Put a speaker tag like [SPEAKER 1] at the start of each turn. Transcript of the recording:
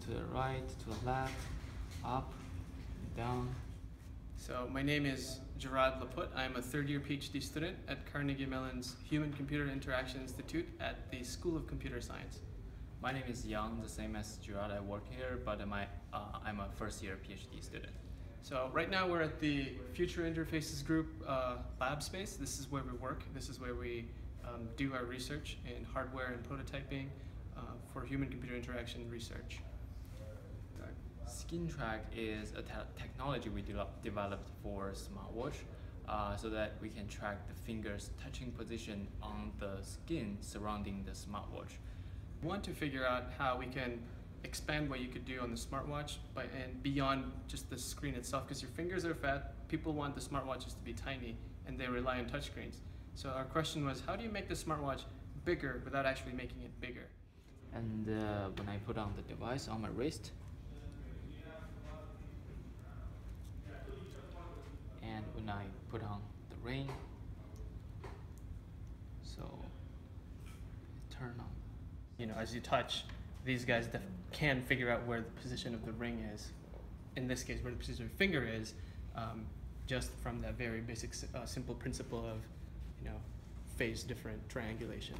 [SPEAKER 1] move to the right, to the left, up, down.
[SPEAKER 2] So my name is Gierad Laput. I'm a third year PhD student at Carnegie Mellon's Human Computer Interaction Institute at the School of Computer Science.
[SPEAKER 3] My name is Yang, the same as Gierad. I work here, but my, uh, I'm a first year PhD student.
[SPEAKER 2] So right now we're at the Future Interfaces Group uh, lab space. This is where we work. This is where we um, do our research in hardware and prototyping uh, for human-computer interaction research.
[SPEAKER 3] SkinTrack is a te technology we de developed for smartwatch uh, so that we can track the finger's touching position on the skin surrounding the smartwatch.
[SPEAKER 2] We want to figure out how we can expand what you could do on the smartwatch by, and beyond just the screen itself because your fingers are fat people want the smartwatches to be tiny and they rely on touchscreens so our question was how do you make the smartwatch bigger without actually making it bigger
[SPEAKER 1] And uh, when I put on the device on my wrist, I put on the ring, so turn on.
[SPEAKER 2] you know as you touch these guys can figure out where the position of the ring is. In this case where the position of your finger is um, just from that very basic uh, simple principle of you know phase different triangulation